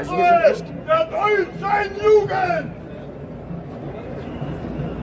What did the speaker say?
Also wir sind echt. Das ist Jugend!